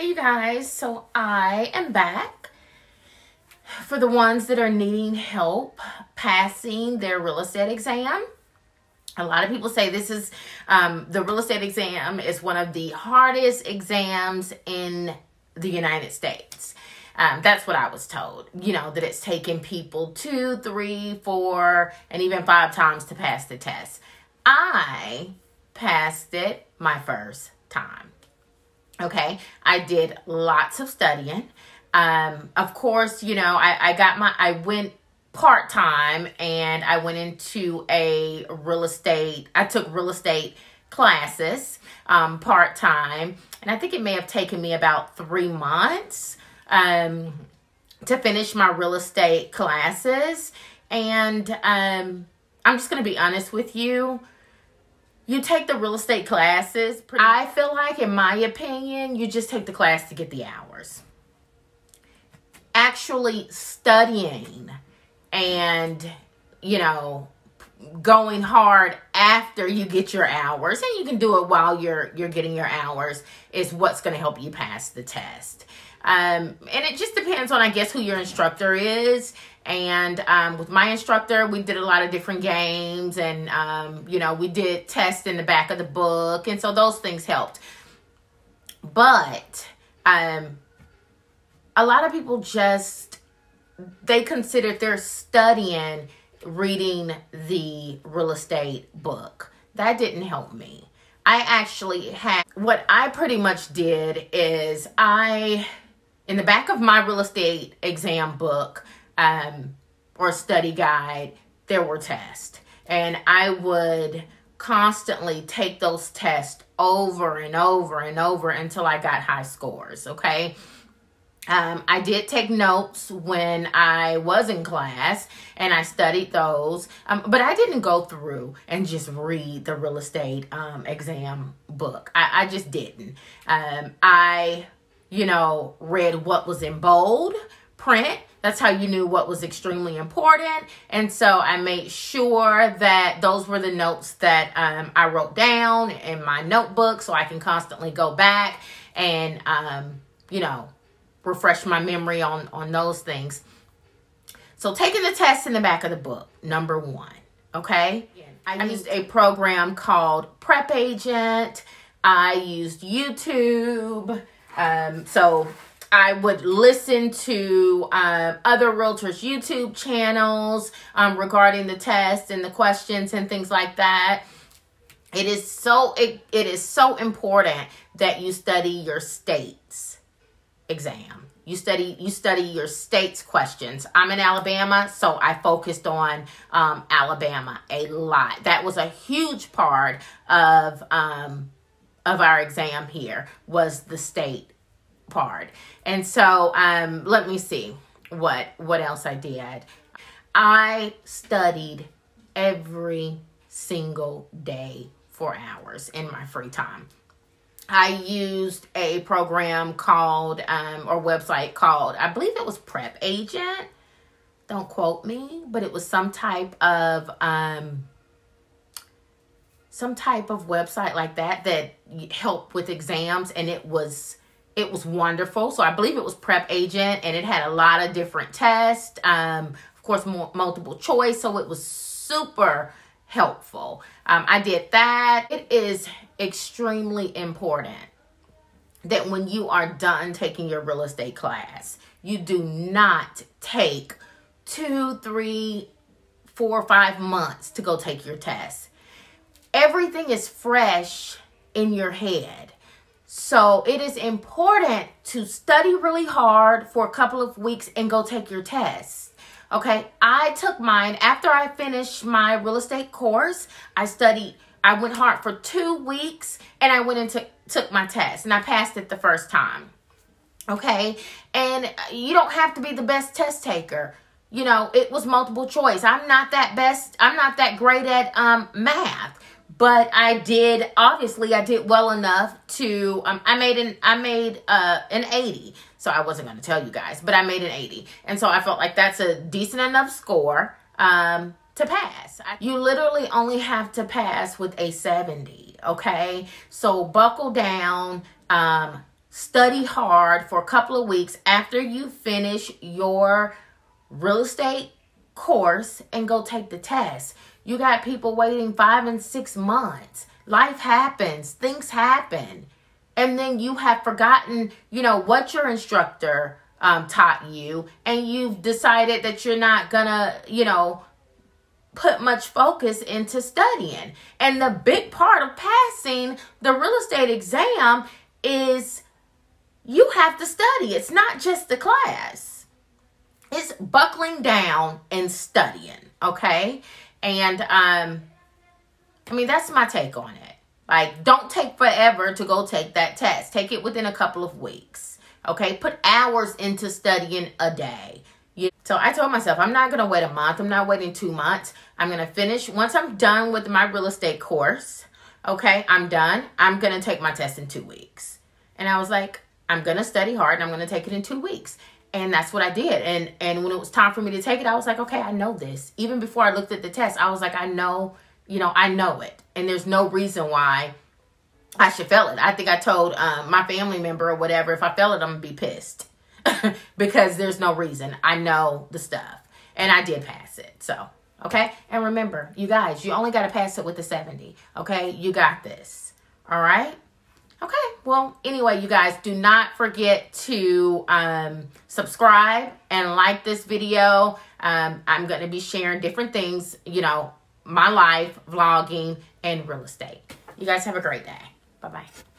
you guys. So I am back for the ones that are needing help passing their real estate exam. A lot of people say this is um, the real estate exam is one of the hardest exams in the United States. Um, that's what I was told. You know, that it's taken people two, three, four, and even five times to pass the test. I passed it my first time. Okay, I did lots of studying. Um, of course, you know, I, I got my, I went part time and I went into a real estate, I took real estate classes um, part time. And I think it may have taken me about three months um, to finish my real estate classes. And um, I'm just going to be honest with you you take the real estate classes. I feel like, in my opinion, you just take the class to get the hours. Actually studying and, you know, going hard after you get your hours and you can do it while you're you're getting your hours is what's going to help you pass the test um, and it just depends on i guess who your instructor is and um, with my instructor, we did a lot of different games and, um, you know, we did tests in the back of the book. And so those things helped. But um, a lot of people just, they consider they're studying reading the real estate book. That didn't help me. I actually had, what I pretty much did is I, in the back of my real estate exam book, um, or study guide, there were tests. And I would constantly take those tests over and over and over until I got high scores, okay? Um, I did take notes when I was in class and I studied those, um, but I didn't go through and just read the real estate um, exam book. I, I just didn't. Um, I, you know, read what was in bold print that's how you knew what was extremely important. And so I made sure that those were the notes that um, I wrote down in my notebook so I can constantly go back and, um, you know, refresh my memory on, on those things. So taking the test in the back of the book, number one, okay? I used a program called Prep Agent. I used YouTube. Um, so I would listen to um, other realtors' YouTube channels um, regarding the test and the questions and things like that. It is so it, it is so important that you study your state's exam. You study you study your state's questions. I'm in Alabama, so I focused on um, Alabama a lot. That was a huge part of um, of our exam here was the state part. And so um let me see what what else I did. I studied every single day for hours in my free time. I used a program called um or website called I believe it was Prep Agent. Don't quote me, but it was some type of um some type of website like that that helped with exams and it was it was wonderful. So I believe it was Prep Agent, and it had a lot of different tests. Um, of course, more, multiple choice. So it was super helpful. Um, I did that. It is extremely important that when you are done taking your real estate class, you do not take two, three, four, five months to go take your test. Everything is fresh in your head. So it is important to study really hard for a couple of weeks and go take your test. Okay, I took mine after I finished my real estate course. I studied, I went hard for two weeks and I went into took my test and I passed it the first time. Okay, and you don't have to be the best test taker. You know, it was multiple choice. I'm not that best, I'm not that great at um math but I did obviously I did well enough to um, I made an I made uh an 80 so I wasn't going to tell you guys but I made an 80 and so I felt like that's a decent enough score um to pass. You literally only have to pass with a 70 okay? So buckle down um study hard for a couple of weeks after you finish your real estate course and go take the test. You got people waiting five and six months. Life happens, things happen. And then you have forgotten, you know, what your instructor um, taught you, and you've decided that you're not gonna, you know, put much focus into studying. And the big part of passing the real estate exam is you have to study. It's not just the class. It's buckling down and studying, okay? And um I mean that's my take on it. Like don't take forever to go take that test. Take it within a couple of weeks. Okay? Put hours into studying a day. You, so I told myself I'm not gonna wait a month. I'm not waiting two months. I'm gonna finish once I'm done with my real estate course. Okay, I'm done. I'm gonna take my test in two weeks. And I was like, I'm gonna study hard and I'm gonna take it in two weeks. And that's what I did. And and when it was time for me to take it, I was like, okay, I know this. Even before I looked at the test, I was like, I know, you know, I know it. And there's no reason why I should fail it. I think I told um, my family member or whatever, if I fail it, I'm gonna be pissed. because there's no reason. I know the stuff. And I did pass it. So, okay? And remember, you guys, you only got to pass it with the 70. Okay? You got this. All right? Okay. Well, anyway, you guys, do not forget to um, subscribe and like this video. Um, I'm going to be sharing different things, you know, my life, vlogging, and real estate. You guys have a great day. Bye-bye.